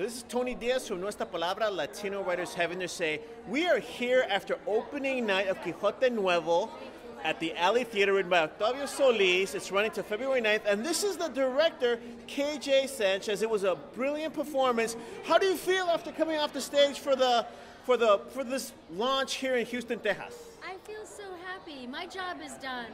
This is Tony Diaz from Nuestra Palabra Latino Writers Having to say. We are here after opening night of Quixote Nuevo at the Alley Theater written by Octavio Solis. It's running to February 9th, and this is the director, KJ Sanchez. It was a brilliant performance. How do you feel after coming off the stage for the for the for this launch here in Houston, Texas? I feel so happy. My job is done.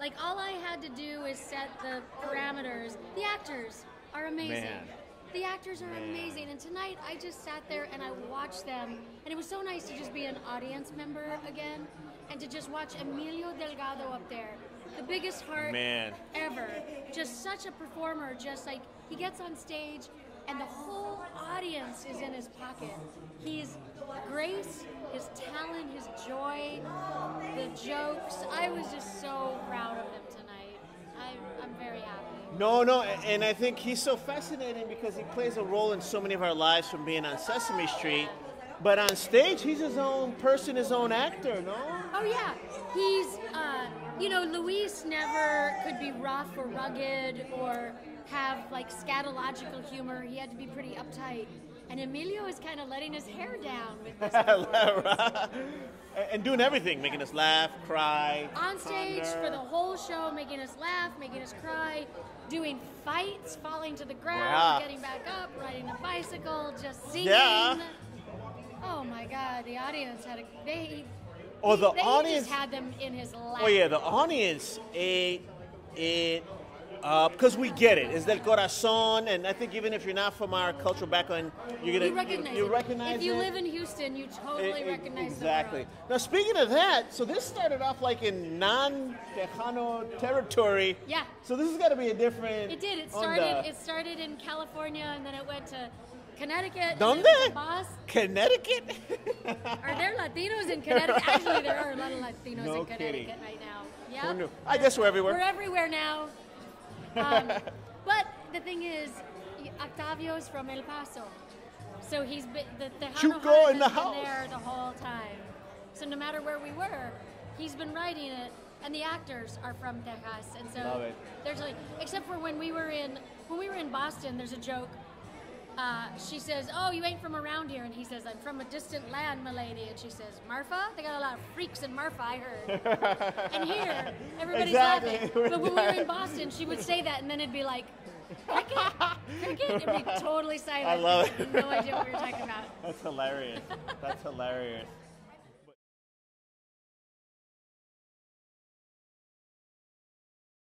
Like all I had to do is set the parameters. The actors are amazing. Man. The actors are amazing. And tonight I just sat there and I watched them. And it was so nice to just be an audience member again and to just watch Emilio Delgado up there. The biggest heart Man. ever. Just such a performer. Just like he gets on stage and the whole audience is in his pocket. He's grace, his talent, his joy, the jokes. I was just so proud of him tonight. I, I'm very happy. No, no, and I think he's so fascinating because he plays a role in so many of our lives from being on Sesame Street. But on stage, he's his own person, his own actor, no? Oh yeah, he's uh, you know Luis never could be rough or rugged or have like scatological humor. He had to be pretty uptight. And Emilio is kind of letting his hair down with this and doing everything, making us laugh, cry. on stage ponder. for the whole show, making us laugh, making us cry, doing fights, falling to the ground, Yeah. getting back up, riding a bicycle, just singing. Yeah. Oh my God, the audience had a they. Oh, the they audience- had them in his lap. Oh yeah, the audience ate it Uh, because we get it. It's del corazon, and I think even if you're not from our cultural background, you're gonna You recognize you it. recognize if you it. live in Houston, you totally It- it- recognize exactly. Now, speaking of that, so this started off like in non-Tejano territory. Yeah. So this has got to be a different. It did. It started. the- It started in California, and then it went to Connecticut. ¿Dónde? Connecticut. Are there Latinos in Connecticut? Actually, there are a lot of Latinos No in Connecticut kidding. right now. Yeah. I guess we're everywhere. We're everywhere now. Um, but the thing is, Octavio's from El Paso, so he's been the Tejano Chuco heart in the been house. there the whole time. So no matter where we were, he's been writing it, and the actors are from Texas, and so Love it. there's like, except for when we were in when we were in Boston, there's a joke. Uh, she says, "Oh, you ain't from around here," and he says, "I'm from a distant land, milady." And she says, "Marfa? They got a lot of freaks in Marfa, I heard." and here, everybody's Exactly. laughing. But when we were in Boston, she would say that, and then it'd be like, "Cricket, cricket." It'd be totally silent. I love it. No idea what we were talking about. That's hilarious. That's hilarious.